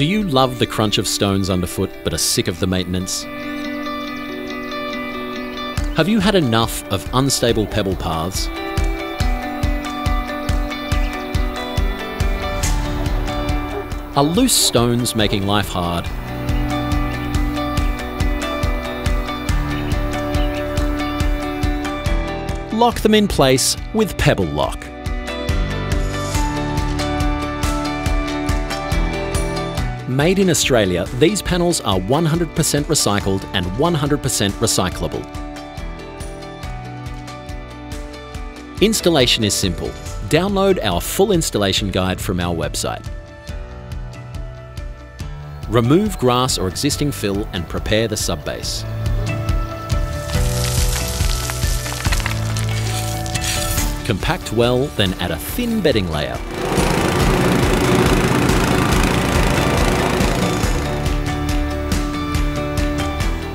Do you love the crunch of stones underfoot but are sick of the maintenance? Have you had enough of unstable pebble paths? Are loose stones making life hard? Lock them in place with PebbleLock. Made in Australia, these panels are 100% recycled and 100% recyclable. Installation is simple. Download our full installation guide from our website. Remove grass or existing fill and prepare the subbase. Compact well, then add a thin bedding layer.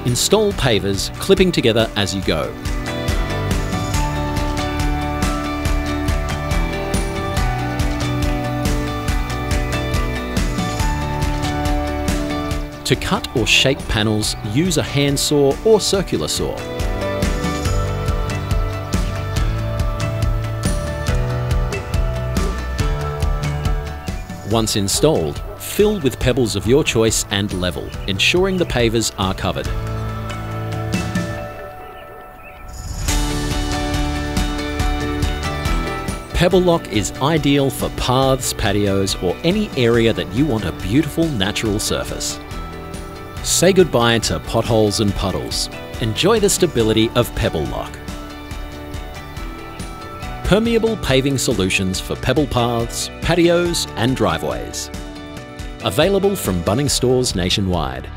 Install pavers, clipping together as you go. To cut or shape panels, use a handsaw or circular saw. Once installed, fill with pebbles of your choice and level, ensuring the pavers are covered. PebbleLock is ideal for paths, patios, or any area that you want a beautiful natural surface. Say goodbye to potholes and puddles. Enjoy the stability of PebbleLock. Permeable paving solutions for pebble paths, patios, and driveways. Available from Bunnings stores nationwide.